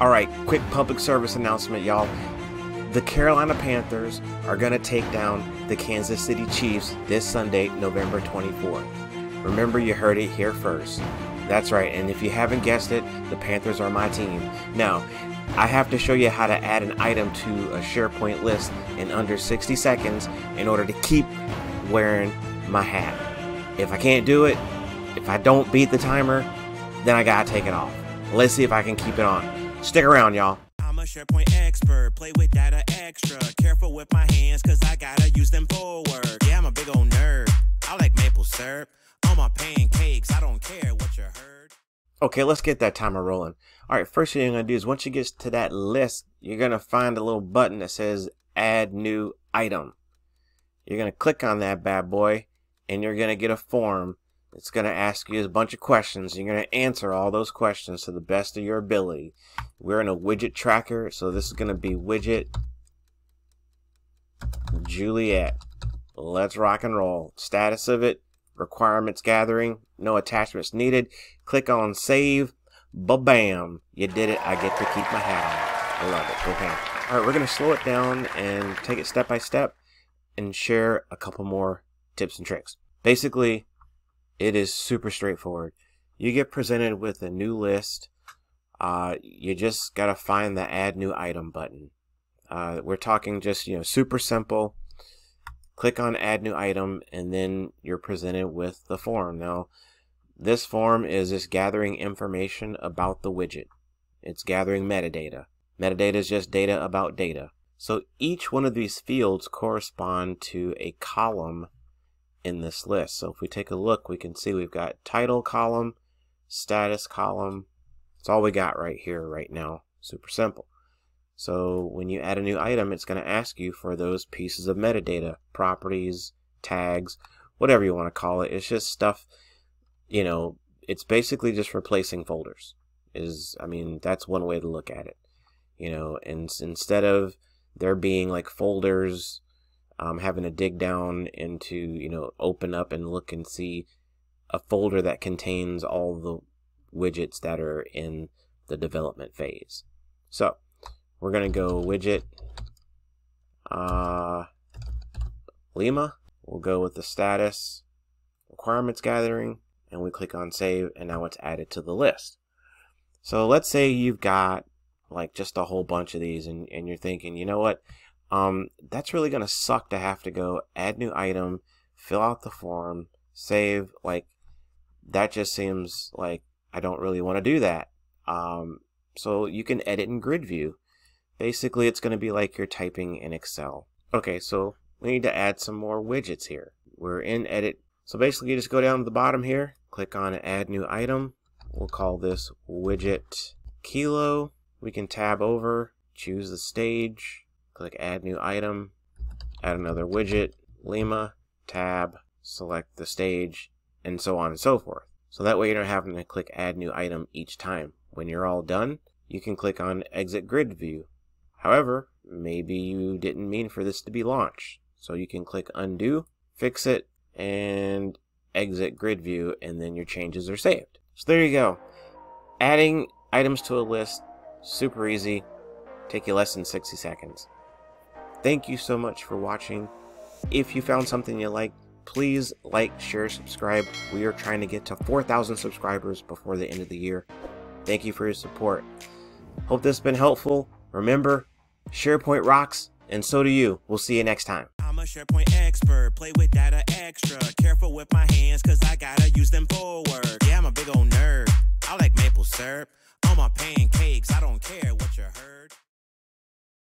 All right, quick public service announcement, y'all. The Carolina Panthers are going to take down the Kansas City Chiefs this Sunday, November 24th. Remember, you heard it here first. That's right, and if you haven't guessed it, the Panthers are my team. Now, I have to show you how to add an item to a SharePoint list in under 60 seconds in order to keep wearing my hat. If I can't do it, if I don't beat the timer, then I gotta take it off. Let's see if I can keep it on. Stick around, y'all. I'm a SharePoint expert, play with data extra. Careful with my hands, cause I gotta use them for work. Yeah, I'm a big old nerd. I like maple syrup on my pancakes. I don't care what you heard. Okay, let's get that timer rolling. All right, first thing you're going to do is once you get to that list, you're going to find a little button that says add new item. You're going to click on that bad boy and you're going to get a form. It's going to ask you a bunch of questions. You're going to answer all those questions to the best of your ability. We're in a widget tracker, so this is going to be widget Juliet. Let's rock and roll. Status of it, requirements gathering, no attachments needed. Click on save. Ba-bam. You did it. I get to keep my hat on. I love it. Okay. All right, we're going to slow it down and take it step by step and share a couple more tips and tricks. Basically, it is super straightforward. You get presented with a new list. Uh, you just got to find the add new item button. Uh, we're talking just, you know, super simple. Click on add new item and then you're presented with the form. Now, this form is just gathering information about the widget. It's gathering metadata. Metadata is just data about data. So each one of these fields correspond to a column in this list. So if we take a look, we can see we've got title column, status column. It's all we got right here right now. Super simple. So when you add a new item, it's going to ask you for those pieces of metadata, properties, tags, whatever you want to call it. It's just stuff, you know, it's basically just replacing folders. Is I mean, that's one way to look at it. You know, and instead of there being like folders, um, having to dig down into, you know, open up and look and see a folder that contains all the widgets that are in the development phase. So we're going to go widget uh, Lima. We'll go with the status requirements gathering and we click on save and now it's added to the list. So let's say you've got like just a whole bunch of these and, and you're thinking, you know what, um, that's really going to suck to have to go add new item, fill out the form, save, like that just seems like I don't really want to do that. Um, so you can edit in grid view. Basically, it's going to be like you're typing in Excel. Okay, so we need to add some more widgets here. We're in edit. So basically, you just go down to the bottom here, click on add new item. We'll call this widget kilo. We can tab over, choose the stage, click add new item, add another widget, Lima, tab, select the stage, and so on and so forth. So that way you're not having to click add new item each time. When you're all done, you can click on exit grid view However, maybe you didn't mean for this to be launched. So you can click undo, fix it, and exit grid view, and then your changes are saved. So there you go. Adding items to a list, super easy, take you less than 60 seconds. Thank you so much for watching. If you found something you like, please like, share, subscribe. We are trying to get to 4,000 subscribers before the end of the year. Thank you for your support. Hope this has been helpful. Remember, SharePoint rocks, and so do you. We'll see you next time. I'm a SharePoint expert, play with data extra. Careful with my hands, cause I gotta use them for work. Yeah, I'm a big old nerd. I like maple syrup on my pancakes. I don't care.